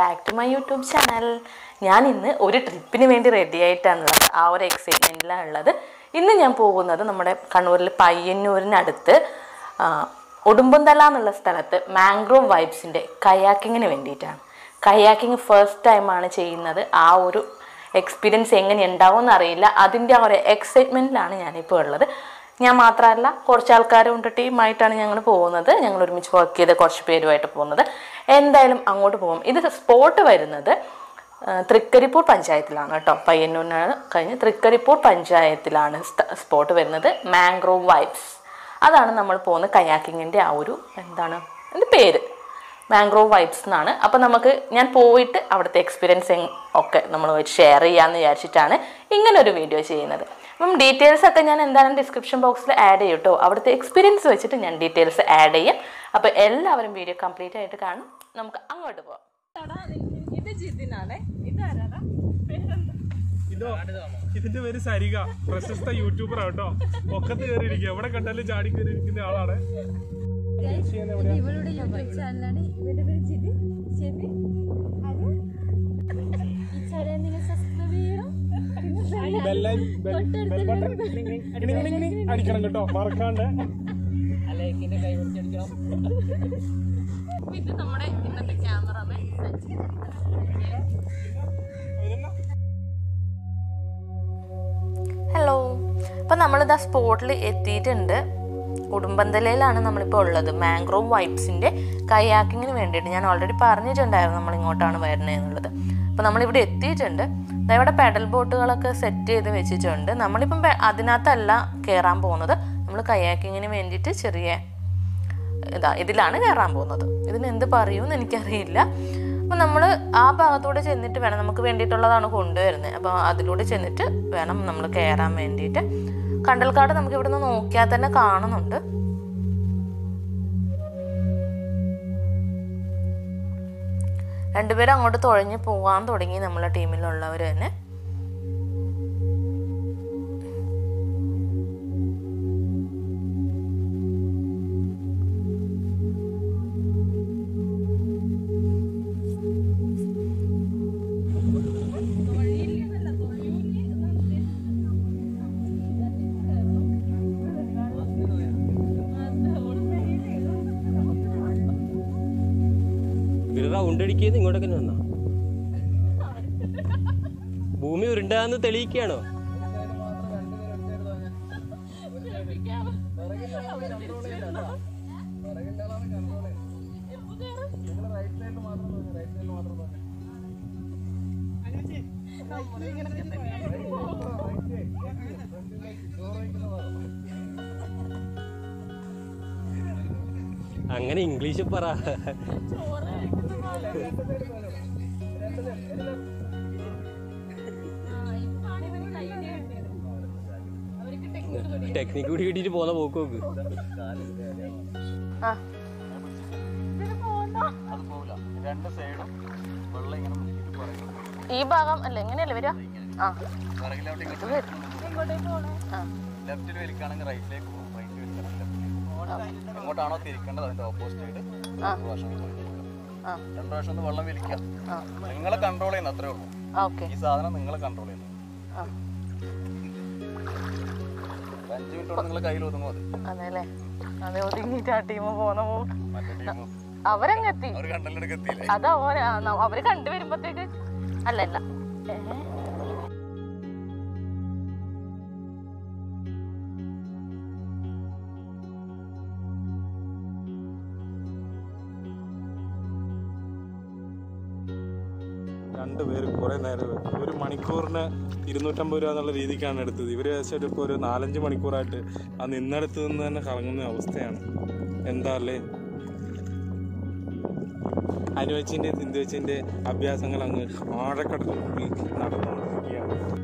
Back to my YouTube channel ഞാൻ ഇന്ന് ഒരു ട്രിപ്പിന് വേണ്ടി റെഡി ആയിട്ടാണുള്ളത് ആ ഒരു എക്സൈറ്റ്മെന്റിലാണ് ഉള്ളത്. ഇന്ന് ഞാൻ പോകുന്നത് നമ്മുടെ കണ്ണൂരിൽ പയ്യന്നൂരിനടുത്ത് ഒടുമ്പന്തല എന്നുള്ള സ്ഥലത്ത് മാംഗ്രോവ് വൈബ്സിന്റെ കയാക്കിങ്ങിന് വേണ്ടിയിട്ടാണ്. കയാക്കിങ് ഫസ്റ്റ് ടൈമാണ് ചെയ്യുന്നത്. ആ ഒരു എക്സ്പീരിയൻസ് എങ്ങനെ ഉണ്ടാവും അറിയില്ല. അതിന്റെ ആ ഒരു എക്സൈറ്റ്മെന്റിലാണ് ഞാനിപ്പോൾ ഉള്ളത്. ഞാൻ മാത്രമല്ല കുറച്ച് ആൾക്കാരും ഉണ്ട് ടീമായിട്ടാണ് ഞങ്ങൾ പോകുന്നത്. ഞങ്ങൾ ഒരുമിച്ച് വർക്ക് ചെയ്ത് കുറച്ച് പേരുമായിട്ട് പോകുന്നത്. എന്തായാലും അങ്ങോട്ട് പോകും. ഇത് സ്പോട്ട് വരുന്നത് തൃക്കരിപ്പൂർ പഞ്ചായത്തിലാണ് കേട്ടോ. പയ്യന്നൂരിനാണ് കഴിഞ്ഞ് തൃക്കരിപ്പൂർ പഞ്ചായത്തിലാണ് സ്പോട്ട് വരുന്നത്. മാംഗ്രോവ് വൈബ്സ് അതാണ് നമ്മൾ പോകുന്ന കയാക്കിങ്ങിന്റെ ആ ഒരു എന്താണ് എന്റെ പേര്. മാംഗ്രോവ് വൈബ്സ് എന്നാണ്. അപ്പോൾ നമുക്ക് ഞാൻ പോയിട്ട് അവിടുത്തെ എക്സ്പീരിയൻസ് ഒക്കെ നമ്മൾ ഷെയർ ചെയ്യാമെന്ന് വിചാരിച്ചിട്ടാണ് ഇങ്ങനൊരു വീഡിയോ ചെയ്യുന്നത്. അപ്പം ഡീറ്റെയിൽസ് ഒക്കെ ഞാൻ എന്തായാലും ഡിസ്ക്രിപ്ഷൻ ബോക്സിൽ ആഡ് ചെയ്യും കേട്ടോ അവിടുത്തെ എക്സ്പീരിയൻസ് വെച്ചിട്ട് ഞാൻ ഡീറ്റെയിൽസ് ആഡ് ചെയ്യും. അപ്പോൾ എല്ലാവരും വീഡിയോ കംപ്ലീറ്റ് ആയിട്ട് കാണും. നമുക്ക് അങ്ങോട്ട് പോവാം. ഇത് ജിതിനാണേ. ഇതാരാടാ ഇതോ ഇതിന്റെ പേര് സരിക പ്രശസ്ത യൂട്യൂബർ ആട്ടോ. പൊക്കത്ത് കയറിയിരിക്കുക എവിടെ കണ്ടാലും ചാടി കയറിയിരിക്കുന്ന ആളാണ്. ഇവളുടെ യൂട്യൂബ് ചാനലാണ് ഇവരുടെ പേര് ജിതി. ജിതി. അത് ബെല്ലൈൻ അടിക്കണം കേട്ടോ മറക്കാണ്ട്. ഇത് നമ്മുടെ ഇന്നത്തെ ക്യാമറമാൻ സച്ചിൻ. ഹലോ അപ്പം നമ്മളിതാ സ്പോട്ടിൽ എത്തിയിട്ടുണ്ട്. ഉടുമ്പന്തലയിലാണ് നമ്മളിപ്പോൾ ഉള്ളത്. മാംഗ്രോവ് വൈബ്സിന്റെ കയാക്കിങ്ങിന് വേണ്ടിയിട്ട്. ഞാൻ ഓൾറെഡി പറഞ്ഞിട്ടുണ്ടായിരുന്നു നമ്മൾ ഇങ്ങോട്ടാണ് വരുന്നത് എന്നുള്ളത് അപ്പോൾ നമ്മളിവിടെ എത്തിയിട്ടുണ്ട്. ഇവിടെ പെഡൽ ബോട്ടുകളൊക്കെ സെറ്റ് ചെയ്ത് വെച്ചിട്ടുണ്ട്. നമ്മളിപ്പം അതിനകത്തല്ല കയറാൻ പോകുന്നത്. നമ്മൾ കയാക്കിങ്ങിന് വേണ്ടിയിട്ട് ചെറിയ ഇതാ ഇതിലാണ് കയറാൻ പോകുന്നത്. ഇതിന് എന്ത് പറയൂന്ന് എനിക്കറിയില്ല. അപ്പം നമ്മൾ ആ ഭാഗത്തൂടെ ചെന്നിട്ട് വേണം. നമുക്ക് വേണ്ടിയിട്ടുള്ളതാണ് കൊണ്ടുവരുന്നത്. അപ്പോൾ അതിലൂടെ ചെന്നിട്ട് വേണം നമ്മൾ കയറാൻ വേണ്ടിയിട്ട്. കണ്ടൽക്കാട് നമുക്ക് ഇവിടുന്ന് നോക്കിയാൽ തന്നെ കാണുന്നുണ്ട്. രണ്ടുപേരും അങ്ങോട്ട് തുഴഞ്ഞു പോകാൻ തുടങ്ങി നമ്മളെ ടീമിലുള്ളവർ തന്നെ. ഇവർ ഇങ്ങോട്ടൊക്കെ തന്നെ വന്നാ? ഭൂമി ഉരുണ്ടാന്ന് തെളിയിക്കുകയാണോ? അങ്ങനെ ഇംഗ്ലീഷ് പറ. ടെക്നിക്ക് കൂടി കിട്ടിട്ട് പോന്ന പോക്ക് നോക്ക്. ആ. ഈ ഭാഗം അല്ല എങ്ങനെയല്ലേ വരിക? ആ. ലെഫ്റ്റിൽ വലിക്കുകയാണെങ്കിൽ റൈറ്റിലേക്ക് പോകും റൈറ്റിൽ വലിക്കണം തിരിക്കേണ്ടത് അതിന്റെ ഓപ്പോസിറ്റ് ആയിട്ട്. രണ്ട് പ്രാവശ്യം ഒന്ന് വെള്ളം വലിക്കുക. നിങ്ങളെ കൺട്രോൾ ചെയ്യുന്ന അത്രേ ഉള്ളൂ. ഈ സാധനം നിങ്ങളെ കൺട്രോൾ ചെയ്യുന്നു. അഞ്ചു മിനിറ്റോടെ നിങ്ങളെ കയ്യിൽ ഒതുങ്ങും അത്. അതെ അല്ലേ അതെ ഒതുങ്ങിയിട്ട് ആ ടീം പോന്ന അവരങ്ങെത്തി അത് അവർ കണ്ടുവരുമ്പത്തേക്ക് അല്ല മണിക്കൂറിന് ഇരുന്നൂറ്റമ്പത് രൂപ എന്നുള്ള രീതിക്കാണ് എടുത്തത്. ഇവർ ഏകദേശം ഇപ്പോൾ ഒരു നാലഞ്ച് മണിക്കൂറായിട്ട് ആ നിന്നെടുത്ത് നിന്ന് തന്നെ കറങ്ങുന്ന അവസ്ഥയാണ്. എന്താ അല്ലേ? അനുവച്ചിന്റെയും സിന്ധുവച്ചിന്റെ അഭ്യാസങ്ങൾ അങ്ങ് ആഴക്കടലിൽ നടന്നുകൊണ്ടിരിക്കുകയാണ്.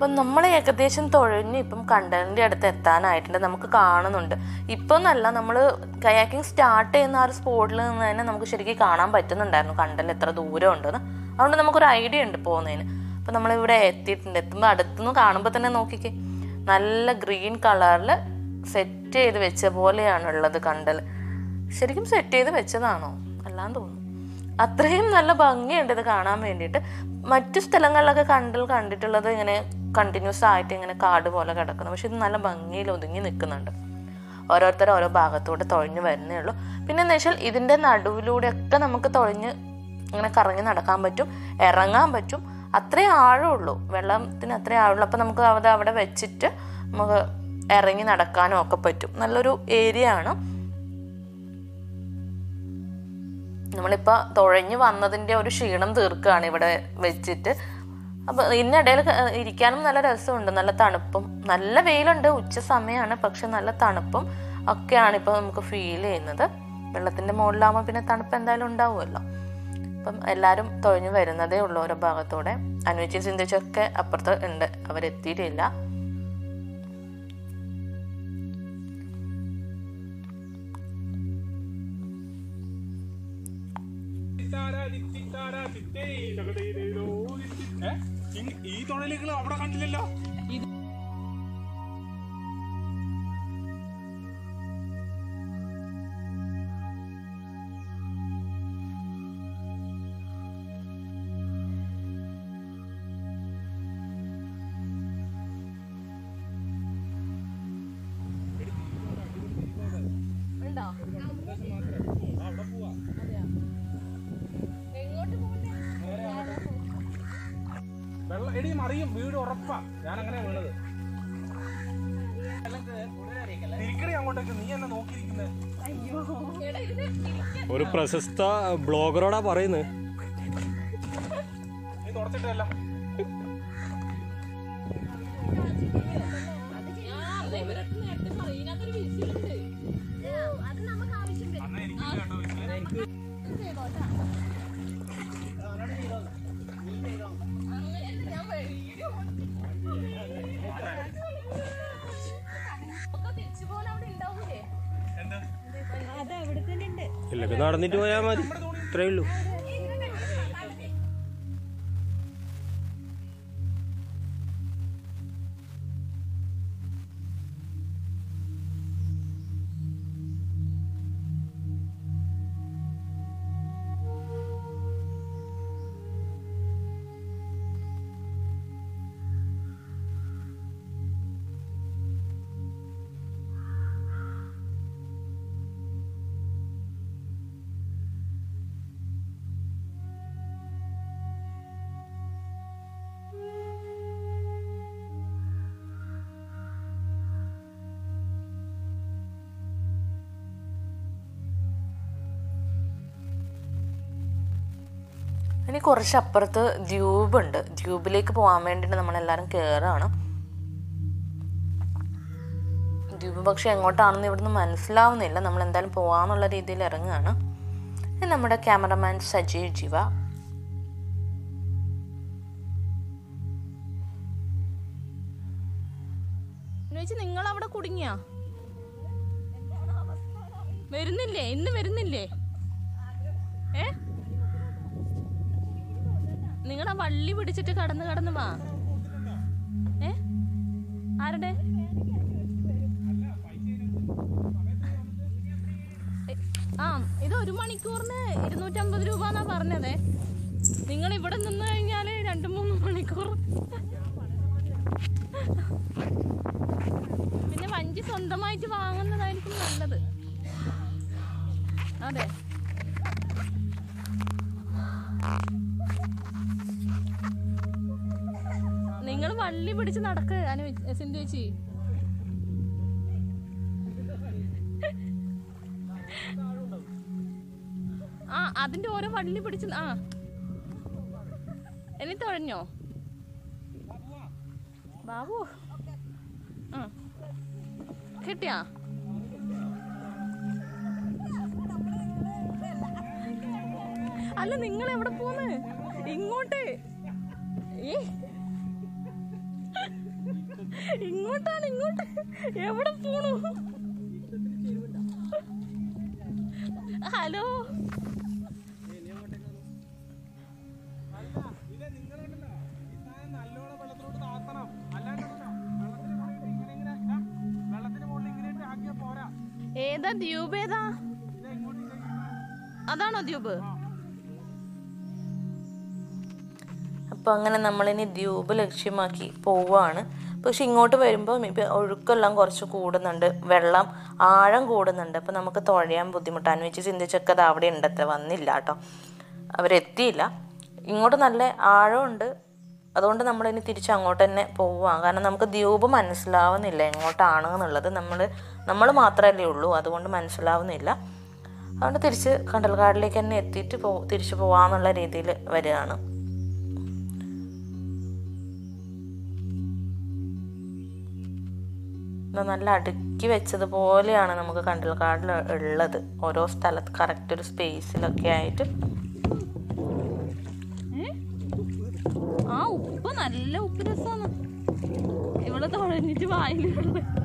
അപ്പം നമ്മൾ ഏകദേശം തുഴഞ്ഞ് ഇപ്പം കണ്ടലിന്റെ അടുത്ത് എത്താനായിട്ടുണ്ട്. നമുക്ക് കാണുന്നുണ്ട്. ഇപ്പം എന്നല്ല നമ്മൾ കയാക്കിംഗ് സ്റ്റാർട്ട് ചെയ്യുന്ന ആ ഒരു സ്പോട്ടിൽ നിന്ന് തന്നെ നമുക്ക് ശരിക്കും കാണാൻ പറ്റുന്നുണ്ടായിരുന്നു. കണ്ടൽ എത്ര ദൂരം ഉണ്ടെന്ന് അതുകൊണ്ട് നമുക്കൊരു ഐഡിയ ഉണ്ട് പോകുന്നതിന്. അപ്പം നമ്മളിവിടെ എത്തിയിട്ടുണ്ട്. എത്തുമ്പോൾ അടുത്തുനിന്ന് കാണുമ്പോൾ തന്നെ നോക്കിക്കേ. നല്ല ഗ്രീൻ കളറിൽ സെറ്റ് ചെയ്ത് വെച്ച പോലെയാണുള്ളത് കണ്ടൽ ശരിക്കും സെറ്റ് ചെയ്ത് വെച്ചതാണോ? അല്ലാന്ന് തോന്നുന്നു. അത്രയും നല്ല ഭംഗിയുണ്ട് ഇത് കാണാൻ വേണ്ടിയിട്ട്. മറ്റു സ്ഥലങ്ങളിലൊക്കെ കണ്ടൽ കണ്ടിട്ടുള്ളത് ഇങ്ങനെ കണ്ടിന്യൂസ് ആയിട്ട് ഇങ്ങനെ കാട് പോലെ കിടക്കുന്നു. പക്ഷെ ഇത് നല്ല ഭംഗിയിൽ ഒതുങ്ങി നിൽക്കുന്നുണ്ട്. ഓരോരുത്തർ ഓരോ ഭാഗത്തൂടെ തുഴഞ്ഞു വരുന്നേ ഉള്ളൂ. പിന്നെ എന്ന് വെച്ചാൽ ഇതിന്റെ നടുവിലൂടെയൊക്കെ നമുക്ക് തുഴഞ്ഞ് ഇങ്ങനെ കറങ്ങി നടക്കാൻ പറ്റും ഇറങ്ങാൻ പറ്റും. അത്രേ ആഴമുള്ളൂ. വെള്ളത്തിന് അത്രേ ആഴമുള്ളൂ. അപ്പം നമുക്ക് അത് അവിടെ വെച്ചിട്ട് നമുക്ക് ഇറങ്ങി നടക്കാനും ഒക്കെ പറ്റും. നല്ലൊരു ഏരിയ ആണ്. നമ്മളിപ്പോൾ തുഴഞ്ഞു വന്നതിന്റെ ഒരു ക്ഷീണം തീർക്കുകയാണ് ഇവിടെ വെച്ചിട്ട്. അപ്പോൾ ഇതിനിടയിൽ ഇരിക്കാനും നല്ല രസമുണ്ട്. നല്ല തണുപ്പും. നല്ല വെയിലുണ്ട്. ഉച്ച സമയമാണ് പക്ഷെ നല്ല തണുപ്പും ഒക്കെയാണ് ഇപ്പൊ നമുക്ക് ഫീൽ ചെയ്യുന്നത്. വെള്ളത്തിന്റെ മുകളിലാകുമ്പോൾ പിന്നെ തണുപ്പ് എന്തായാലും ഉണ്ടാവുമല്ലോ. അപ്പം എല്ലാവരും തൊഴിഞ്ഞു വരുന്നതേ ഉള്ളൂ ഓരോ ഭാഗത്തൂടെ. അനുവദിച്ച് ചിന്തിച്ചൊക്കെ അപ്പുറത്ത് ഉണ്ട്. അവരെത്തിയിട്ടില്ല. ഏ? ഈ തുണലികൾ അവിടെ കണ്ടില്ലല്ലോ? അങ്ങോട്ടേക്ക് നീ എന്നെ നോക്കിയിരിക്കുന്നത് ഒരു പ്രശസ്ത ബ്ലോഗറോടാ പറയുന്നത് നീ തുറച്ചിട്ടല്ല അന്ന് എനിക്ക് കേട്ടോ നടന്നിട്ട് പോയാൽ മതി. ഇത്രയേ ഉള്ളൂ. ഇനി കുറച്ച് അപ്പുറത്ത് ദ്വീപ് ഉണ്ട് ദ്വീപിലേക്ക് പോകാൻ വേണ്ടിയിട്ട് നമ്മളെല്ലാവരും കയറാണ് ദ്വീപ് പക്ഷെ എങ്ങോട്ടാണെന്ന് ഇവിടുന്ന് മനസ്സിലാവുന്നില്ല. നമ്മൾ എന്തായാലും പോകാന്നുള്ള രീതിയിൽ ഇറങ്ങുകയാണ് നമ്മുടെ ക്യാമറമാൻ സജീവ് ജീവ. നിങ്ങൾ അവിടെ കുടുങ്ങിയ? വരുന്നില്ലേ? ഇന്ന് വരുന്നില്ലേ? ഏ? നിങ്ങളാ വള്ളി പിടിച്ചിട്ട് കടന്ന് കടന്ന് വാ. ഏ? ആരുടെ? ആ ഇത് ഒരു മണിക്കൂറിന് ഇരുന്നൂറ്റമ്പത് രൂപ എന്നാ പറഞ്ഞതേ. നിങ്ങൾ ഇവിടെ നിന്ന് കഴിഞ്ഞാൽ രണ്ട് മൂന്ന് മണിക്കൂർ. പിന്നെ വഞ്ചി സ്വന്തമായിട്ട് വാങ്ങുന്നതായിരിക്കും നല്ലത്. അതെ. പിടിച്ച് നടക്ക്. അനു സിന്ധു ചേച്ചി. ആ അതിന്റെ ഓരോ വള്ളി പിടിച്ച് ആ. ഇനി തുഴഞ്ഞോ? ബാബു. ആ. കിട്ടിയാ? അല്ല നിങ്ങൾ എവിടെ പോന്ന്? ഇങ്ങോട്ട്. ഏ? ഇങ്ങോട്ടാണ് ഇങ്ങോട്ട്. എവിടെ പോണു? ഹലോ? ഏതാ ദ്വീപ് ഏതാ? അതാണോ ദ്വീപ്? അപ്പൊ അങ്ങനെ നമ്മളിനി ദ്വീപ് ലക്ഷ്യമാക്കി പോവാണ്. പക്ഷെ ഇങ്ങോട്ട് വരുമ്പോൾ ഒഴുക്കെല്ലാം കുറച്ച് കൂടുന്നുണ്ട്. വെള്ളം ആഴം കൂടുന്നുണ്ട്. അപ്പോൾ നമുക്ക് തുഴയാൻ ബുദ്ധിമുട്ടാണ്. വെച്ച് ചിന്തിച്ചൊക്കെ അത് അവിടെ ഉണ്ടത്ര. വന്നില്ല കേട്ടോ. അവരെത്തിയില്ല. ഇങ്ങോട്ട് നല്ല ആഴമുണ്ട്. അതുകൊണ്ട് നമ്മളിനി തിരിച്ച് അങ്ങോട്ട് തന്നെ പോവാം. കാരണം നമുക്ക് ദ്വീപ് മനസ്സിലാവുന്നില്ല എങ്ങോട്ടാണ് എന്നുള്ളത്. നമ്മൾ നമ്മൾ മാത്രമല്ലേ ഉള്ളൂ. അതുകൊണ്ട് മനസ്സിലാവുന്നില്ല. അതുകൊണ്ട് തിരിച്ച് കണ്ടൽക്കാടിലേക്ക് തന്നെ എത്തിയിട്ട് പോ തിരിച്ച് പോകാമെന്നുള്ള രീതിയിൽ വരികയാണ്. നല്ല അടുക്കി വെച്ചതുപോലെയാണ് നമുക്ക് കണ്ടൽ കാടിൽ ഉള്ളത്. ഓരോ സ്ഥലത്ത് കറക്റ്റ് ഒരു സ്പേസിലൊക്കെ ആയിട്ട്. ആ ഉപ്പ് നല്ല ഉപ്പ് രസമാണ് ഇവിടെ തുഴഞ്ഞിട്ട് വായിലുള്ളത്.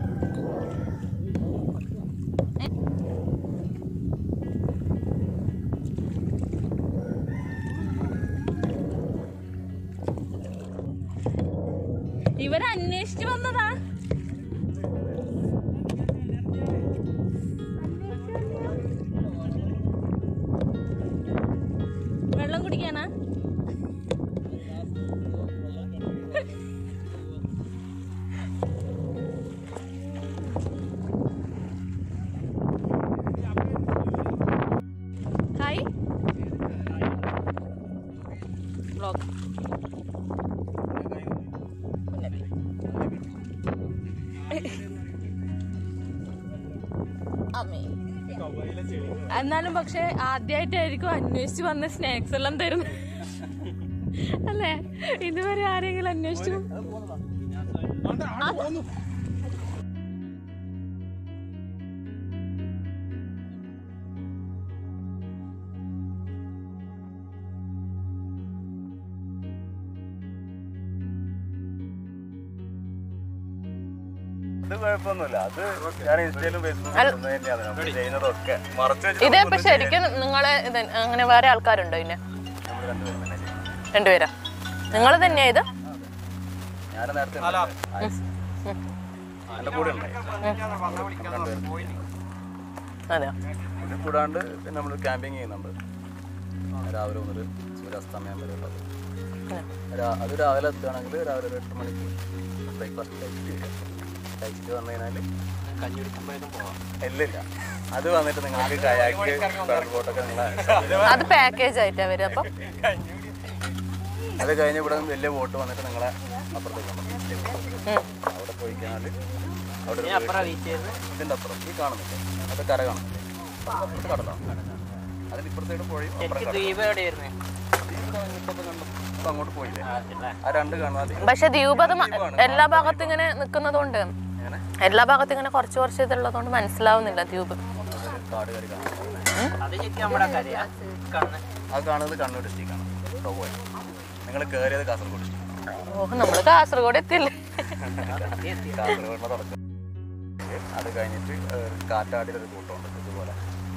അമ്മേ. എന്നാലും പക്ഷെ ആദ്യമായിട്ടായിരിക്കും അന്വേഷിച്ച് വന്ന സ്നാക്സ് എല്ലാം തരുന്നത് അല്ലേ? ഇതുവരെ ആരെങ്കിലും അന്വേഷിച്ചു? കുഴപ്പമൊന്നുമില്ല. അത് ഞാൻ ഇൻസ്റ്റയിലും ഫേസ്ബുക്കിലും തന്നെയാണ്. നമ്മൾ ചെയ്യുന്നതൊക്കെ. മറച്ചു വെച്ച് ഇതിപ്പോ ശരിക്കും നിങ്ങൾ ഇത് അങ്ങനെ വേറെ ആൾക്കാരുണ്ടോ ഇതിന്? നമ്മൾ രണ്ടുപേരും നിങ്ങൾ തന്നെയാ ഇത്? ഞാൻ നേരത്തെ എന്റെ കൂടെ ഉണ്ടായി അതെയോ? ഇത് കൂടാണ്ട് പിന്നെ നമ്മൾ ക്യാമ്പിങ് ചെയ്യുന്നുണ്ട്. രാവിലെ മുതൽ സൂര്യാസ്തമയം വരെ ഉള്ളത്. അത് രാവിലെ എത്തുകയാണെങ്കിൽ രാവിലെ ഒരു എട്ട് മണിക്ക് ബ്രേക്ക്ഫാസ്റ്റ് കഴിച്ചിട്ട് വരിക. കഴിച്ചിട്ട് വന്നു കഴിഞ്ഞാൽ ഇല്ലില്ല. അത് വന്നിട്ട് നിങ്ങൾക്ക് കയാക്ക് ബോട്ടൊക്കെ അത് പാക്കേജ് ആയിട്ടാ വരും അപ്പം? അത് കഴിഞ്ഞ് ഇവിടെ വലിയ ബോട്ട് വന്നിട്ട് നിങ്ങളെ അപ്പുറത്തേക്ക്. അവിടെ പോയി കഴിഞ്ഞാൽ അവിടെ ഇതിന്റെ അപ്പുറം. ഈ കാണുന്നില്ലേ? അത് കര കാണുന്നില്ലേ? അപ്പുറത്ത് കടലാണ് അതിന് പോയി. അങ്ങോട്ട് പോയില്ലേ? ആ രണ്ട് കാണാതെ പക്ഷെ ദ്വീപ് അത് എല്ലാ ഭാഗത്തും ഇങ്ങനെ നിൽക്കുന്നതുകൊണ്ട് എല്ലാ ഭാഗത്തും ഇങ്ങനെ കുറച്ച് കുറച്ച് ഇതുള്ളതുകൊണ്ട് മനസ്സിലാവുന്നില്ല ദ്വീപ് ഓ നമ്മൾ കാസർഗോഡ് എത്തില്ലേ അത് കഴിഞ്ഞിട്ട് കാറ്റാടിയുടെ ഒരു കൂട്ടമുണ്ട് ഇതുപോലെ.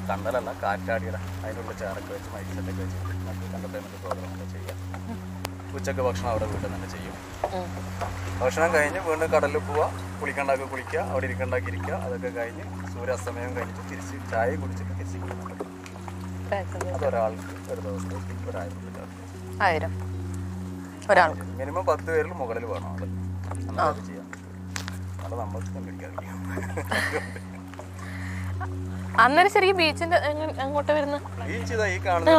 കണ്ടലല്ല കാറ്റാടിയുടെ. അതിനുള്ള ചേറൊക്കെ വെച്ച് മൈക്ക് സെറ്റൊക്കെ വെച്ച്. നമുക്ക് കണ്ടർടൈൻമെന്റ് പ്രോഗ്രാം ഒക്കെ ചെയ്യാം. ഉച്ചയ്ക്ക് ഭക്ഷണം അവിടെ വീട്ടിൽ തന്നെ ചെയ്യും. ഭക്ഷണം കഴിഞ്ഞ് വീണ്ടും കടലിൽ പോവുക കുളിക്കണ്ടാക്കി കുളിക്കുക അവിടെ ഇരിക്കണ്ടാക്കി ഇരിക്കുക. അതൊക്കെ കഴിഞ്ഞ് സൂര്യാസ്തമയം കഴിഞ്ഞിട്ട് തിരിച്ച് ചായ കുടിച്ചിട്ട് തിരിച്ച് അതൊരാൾക്ക് ഒരു ദിവസത്തേക്ക് ഒരായിരം ആയിരം. ഒരാൾക്ക്. മിനിമം പത്ത് പേരിൽ മുകളിൽ വേണം അത്. ചെയ്യാം. അത് നമ്മൾക്ക് കണ്ടുപിടിക്കാറില്ല അന്നേരം ശരിക്കും ബീച്ചിന്റെ അങ്ങോട്ട് വരുന്ന? ബീച്ച് ഈ കാണുന്ന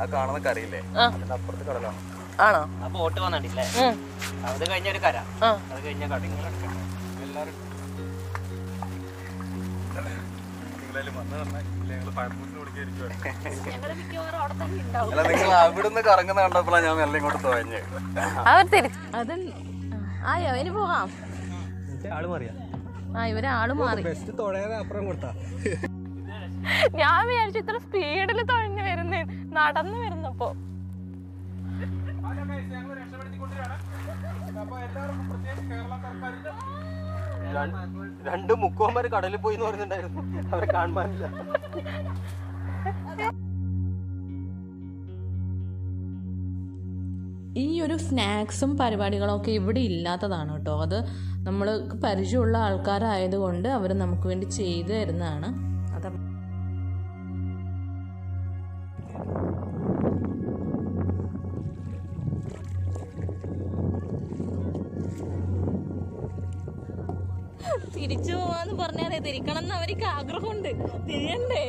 ആ. കാണുന്ന കരയില്ലേ? അതിന്റെ അപ്പുറത്ത് കടലാണ്. ആണോ? ആ ബോട്ട് വന്നിട്ടില്ലേ. അത് കഴിഞ്ഞ ഒരു കര. അത് കഴിഞ്ഞ കടങ്ങി അല്ല നിങ്ങൾ അവിടുന്ന് കറങ്ങുന്ന കണ്ടപ്പോഴാണ് ഞാൻ ഇങ്ങോട്ട് അവർ തിരിച്ച് അത് ആയോ ഇനി പോകാം. ആൾ മാറിയാ? ആ ഇവർ ആൾ മാറി. ഞാൻ വിചാരിച്ചു ഇത്ര സ്പീഡിൽ തുഴഞ്ഞു വരുന്നേ നടന്നു വരുന്നപ്പോ. രണ്ട് മുക്കുവന്മാര് കടലിൽ പോയി എന്ന് പറയുന്നുണ്ടായിരുന്നു. അവരെ കാണാനില്ല ഈ ഒരു സ്നാക്സും പരിപാടികളൊക്കെ ഇവിടെ ഇല്ലാത്തതാണ് കേട്ടോ. അത് നമ്മൾ പരിചയമുള്ള ആൾക്കാരായതുകൊണ്ട് അവർ നമുക്ക് വേണ്ടി ചെയ്തു തരുന്നതാണ്. തിരിച്ചു പോവാന്ന് പറഞ്ഞാലേ തിരിക്കണം എന്ന് അവർക്ക് ആഗ്രഹമുണ്ട്. തിരിയണ്ടേ?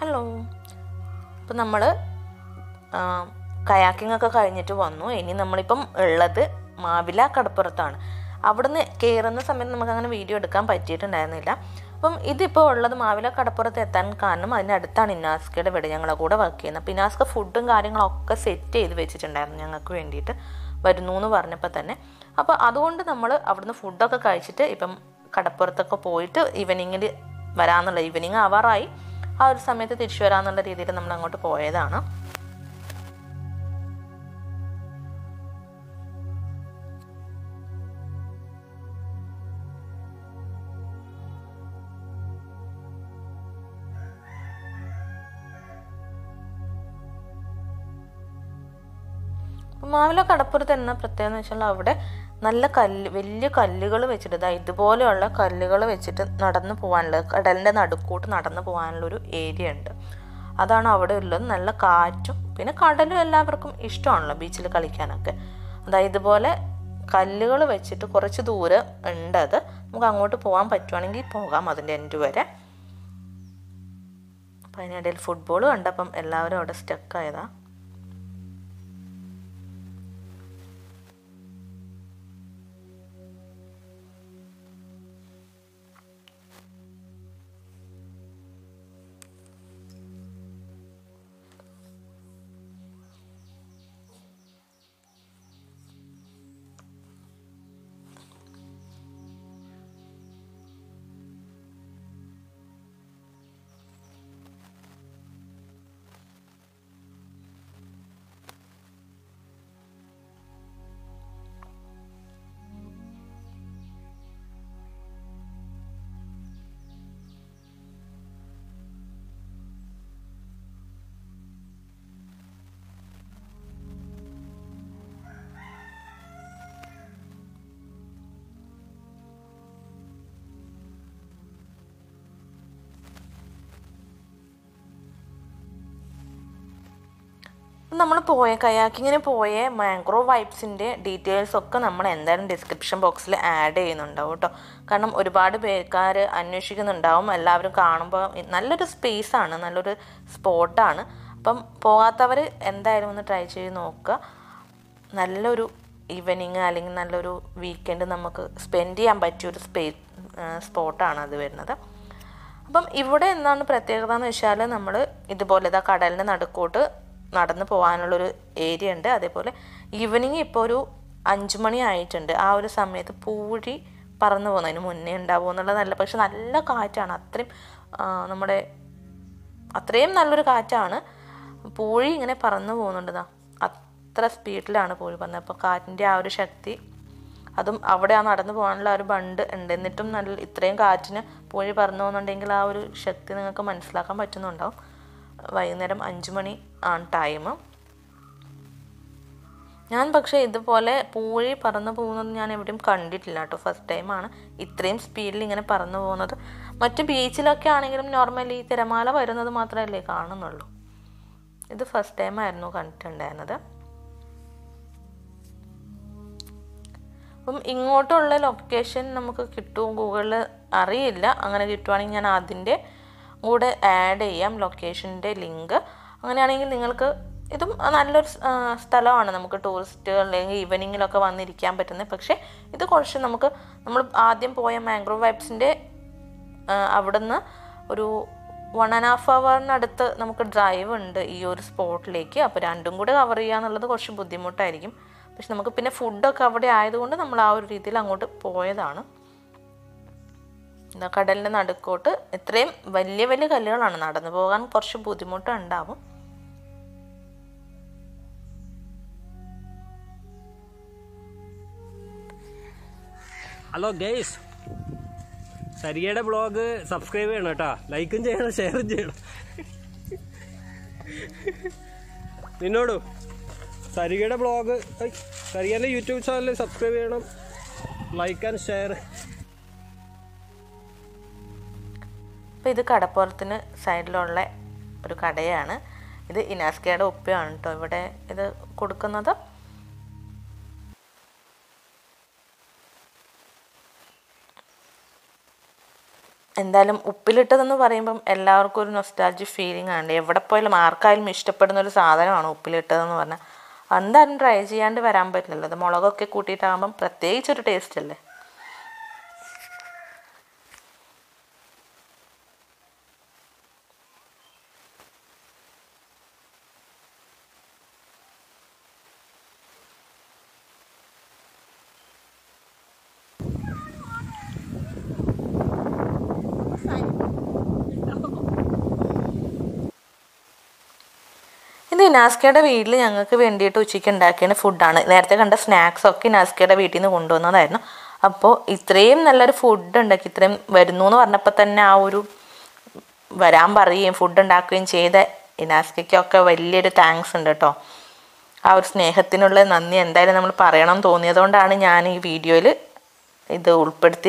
ഹലോ ഇപ്പം നമ്മൾ കയാക്കിംഗ് ഒക്കെ കഴിഞ്ഞിട്ട് വന്നു. ഇനി നമ്മളിപ്പം ഉള്ളത് മാവില കടപ്പുറത്താണ്. അവിടുന്ന് കയറുന്ന സമയത്ത് നമുക്ക് അങ്ങനെ വീഡിയോ എടുക്കാൻ പറ്റിയിട്ടുണ്ടായിരുന്നില്ല. അപ്പം ഇതിപ്പോൾ ഉള്ളത് മാവില കടപ്പുറത്ത് എത്താൻ കാരണം അതിന്റെ അടുത്താണ് ഇനാസ്കയുടെ വീട്. ഞങ്ങളെ കൂടെ വർക്ക് ചെയ്യുന്നത്. അപ്പം ഇനാസ്ക ഫുഡും കാര്യങ്ങളൊക്കെ സെറ്റ് ചെയ്ത് വെച്ചിട്ടുണ്ടായിരുന്നു ഞങ്ങൾക്ക് വേണ്ടിയിട്ട്. വരുന്നു എന്ന് പറഞ്ഞപ്പോൾ തന്നെ. അപ്പോൾ അതുകൊണ്ട് നമ്മൾ അവിടുന്ന് ഫുഡൊക്കെ കഴിച്ചിട്ട് ഇപ്പം കടപ്പുറത്തൊക്കെ പോയിട്ട് ഈവനിങ്ങിൽ വരാമെന്നുള്ള ഈവനിങ് അവറായി ആ ഒരു സമയത്ത് തിരിച്ചു വരാമെന്നുള്ള രീതിയിൽ നമ്മൾ അങ്ങോട്ട് പോയതാണ്. മാവില കടപ്പുറത്ത് എന്ന പ്രത്യേകത എന്ന് വെച്ചാൽ അവിടെ നല്ല കല്ല് വലിയ കല്ലുകൾ വെച്ചിട്ട് ഇതാ ഇതുപോലെയുള്ള കല്ലുകൾ വെച്ചിട്ട് നടന്നു പോകാനുള്ള കടലിന്റെ നടുക്കൂട്ട് നടന്നു പോകാനുള്ള ഒരു ഏരിയ ഉണ്ട്. അതാണ് അവിടെ ഉള്ളത്. നല്ല കാറ്റും പിന്നെ കടലും എല്ലാവർക്കും ഇഷ്ടമാണല്ലോ ബീച്ചിൽ കളിക്കാനൊക്കെ. അതായത് ഇതുപോലെ കല്ലുകൾ വെച്ചിട്ട് കുറച്ച് ദൂരം ഉണ്ട് അത്. നമുക്ക് അങ്ങോട്ട് പോകാൻ പറ്റുവാണെങ്കിൽ പോകാം അതിന്റെ എൻഡ് വരെ. അപ്പം അതിനിടയിൽ ഫുട്ബോൾ കണ്ടപ്പം എല്ലാവരും അവിടെ നമ്മൾ പോയ കയാക്കിങ്ങിന് പോയ മാംഗ്രോ വൈബ്സിന്റെ ഡീറ്റെയിൽസ് ഒക്കെ നമ്മൾ എന്തായാലും ഡിസ്ക്രിപ്ഷൻ ബോക്സിൽ ആഡ് ചെയ്യുന്നുണ്ടാവും കേട്ടോ. കാരണം ഒരുപാട് പേർക്കാർ അന്വേഷിക്കുന്നുണ്ടാവും. എല്ലാവരും കാണുമ്പോൾ നല്ലൊരു സ്പേസാണ് നല്ലൊരു സ്പോട്ടാണ് അപ്പം പോകാത്തവർ എന്തായാലും ഒന്ന് ട്രൈ ചെയ്ത് നോക്കുക. നല്ലൊരു ഈവനിങ് അല്ലെങ്കിൽ നല്ലൊരു വീക്കെൻഡ് നമുക്ക് സ്പെൻഡ് ചെയ്യാൻ പറ്റിയൊരു സ്പേ സ്പോട്ടാണ് അത് വരുന്നത്. അപ്പം ഇവിടെ എന്താണ് പ്രത്യേകത എന്ന് വെച്ചാൽ നമ്മൾ ഇതുപോലെ ഇതാ കടലിന്റെ നടുക്കോട്ട് നടന്നു പോകാനുള്ളൊരു ഏരിയ ഉണ്ട്. അതേപോലെ ഈവനിങ് ഇപ്പോൾ ഒരു അഞ്ചു മണി ആയിട്ടുണ്ട്. ആ ഒരു സമയത്ത് പൂഴി പറന്നു പോകുന്നതിന് മുന്നേ ഉണ്ടാവും എന്നുള്ളത് നല്ല പക്ഷെ നല്ല കാറ്റാണ്. അത്രയും നമ്മുടെ അത്രയും നല്ലൊരു കാറ്റാണ്. പൂഴി ഇങ്ങനെ പറന്നു പോകുന്നുണ്ട് അത്ര സ്പീഡിലാണ് പൂഴി പറഞ്ഞത് അപ്പോൾ കാറ്റിന്റെ ആ ഒരു ശക്തി അതും അവിടെ ആ നടന്നു പോകാനുള്ള ഒരു ബണ്ട് ഉണ്ട്. എന്നിട്ടും നല്ല ഇത്രയും കാറ്റിന് പൂഴി പറന്നു പോകുന്നുണ്ടെങ്കിൽ ആ ഒരു ശക്തി നിങ്ങൾക്ക് മനസ്സിലാക്കാൻ പറ്റുന്നുണ്ടാവും. വൈകുന്നേരം അഞ്ചു മണി ആണ് ടൈം ഞാൻ പക്ഷേ ഇതുപോലെ പൂഴി പറന്നു പോകുന്നത് ഞാൻ എവിടെയും കണ്ടിട്ടില്ല കേട്ടോ. ഫസ്റ്റ് ടൈമാണ് ഇത്രയും സ്പീഡിൽ ഇങ്ങനെ പറന്നു പോകുന്നത്. മറ്റ് ബീച്ചിലൊക്കെ ആണെങ്കിലും നോർമലി തിരമാല വരുന്നത് മാത്രമല്ലേ കാണുന്നുള്ളൂ. ഇത് ഫസ്റ്റ് ടൈം ആയിരുന്നു കണ്ടിട്ടുണ്ടായിരുന്നത്. അപ്പം ഇങ്ങോട്ടുള്ള ലൊക്കേഷൻ നമുക്ക് കിട്ടുമോ ഗൂഗിളിൽ അറിയില്ല. അങ്ങനെ കിട്ടുവാണെങ്കിൽ ഞാൻ അതിന്റെ കൂടെ ആഡ് ചെയ്യാം ലൊക്കേഷന്റെ ലിങ്ക് അങ്ങനെയാണെങ്കിൽ നിങ്ങൾക്ക് ഇതും നല്ലൊരു സ്ഥലമാണ് നമുക്ക് ടൂറിസ്റ്റുകൾ അല്ലെങ്കിൽ ഈവനിങ്ങിലൊക്കെ വന്നിരിക്കാൻ പറ്റുന്നത്. പക്ഷേ ഇത് കുറച്ച് നമുക്ക് നമ്മൾ ആദ്യം പോയ മാംഗ്രോവ് വൈബ്സിന്റെ അവിടുന്ന് ഒരു വൺ ആൻഡ് ഹാഫ് അവറിനടുത്ത് നമുക്ക് ഡ്രൈവ് ഉണ്ട് ഈ ഒരു സ്പോട്ടിലേക്ക് അപ്പോൾ രണ്ടും കൂടെ കവർ ചെയ്യുക എന്നുള്ളത് കുറച്ച് ബുദ്ധിമുട്ടായിരിക്കും. പക്ഷെ നമുക്ക് പിന്നെ ഫുഡൊക്കെ അവിടെ ആയതുകൊണ്ട് നമ്മൾ ആ ഒരു രീതിയിൽ അങ്ങോട്ട് പോയതാണ്. കടലിന്റെ നടുക്കോട്ട്. ഇത്രയും വലിയ വലിയ കല്ലുകളാണ്. നടന്നു പോകാൻ കുറച്ച് ബുദ്ധിമുട്ടുണ്ടാവും. ഹലോ ഗെയ്സ് സരിയയുടെ ബ്ലോഗ് സബ്സ്ക്രൈബ് ചെയ്യണം കേട്ടോ. ലൈക്കും ചെയ്യണം ഷെയറും ചെയ്യണം. നിന്നോടു. സരികയുടെ ബ്ലോഗ് സരികയുടെ യൂട്യൂബ് ചാനൽ സബ്സ്ക്രൈബ് ചെയ്യണം. ലൈക്ക് ആൻഡ് ഷെയർ അപ്പോൾ ഇത് കടപ്പുറത്തിന് സൈഡിലുള്ള ഒരു കടയാണ്. ഇത് ഇനാസ്കയുടെ ഉപ്പയാണ് കേട്ടോ ഇവിടെ ഇത് കൊടുക്കുന്നത്. എന്തായാലും ഉപ്പിലിട്ടതെന്ന് പറയുമ്പം എല്ലാവർക്കും ഒരു നൊസ്റ്റാജി ഫീലിംഗ് ആണ് എവിടെ പോയാലും ആർക്കായാലും ഇഷ്ടപ്പെടുന്ന ഒരു സാധനമാണ് ഉപ്പിലിട്ടതെന്ന് പറഞ്ഞാൽ എന്തായാലും ട്രൈ ചെയ്യാണ്ട് വരാൻ പറ്റില്ലല്ലോ. അത് മുളകൊക്കെ കൂട്ടിയിട്ടാകുമ്പം പ്രത്യേകിച്ചൊരു ടേസ്റ്റ് അല്ലേ? ഇത് ഇനാസ്കയുടെ വീട്ടിൽ ഞങ്ങൾക്ക് വേണ്ടിയിട്ട് ഉച്ചയ്ക്ക് ഉണ്ടാക്കിയ ഫുഡാണ് നേരത്തെ കണ്ട സ്നാക്സ് ഒക്കെ ഇനാസ്കയുടെ വീട്ടിൽ നിന്ന് കൊണ്ടുവന്നതായിരുന്നു. അപ്പോൾ ഇത്രയും നല്ലൊരു ഫുഡ് ഉണ്ടാക്കി ഇത്രയും വരുന്നു എന്ന് പറഞ്ഞപ്പോൾ തന്നെ ആ ഒരു വരാൻ പറയുകയും ഫുഡ് ഉണ്ടാക്കുകയും ചെയ്ത ഇനാസ്കയ്ക്കൊക്കെ വലിയൊരു താങ്ക്സ് ഉണ്ട് കേട്ടോ ആ ഒരു സ്നേഹത്തിനുള്ള നന്ദി എന്തായാലും നമ്മൾ പറയണം തോന്നിയതുകൊണ്ടാണ് ഞാൻ ഈ വീഡിയോയിൽ ഇത് ഉൾപ്പെടുത്തി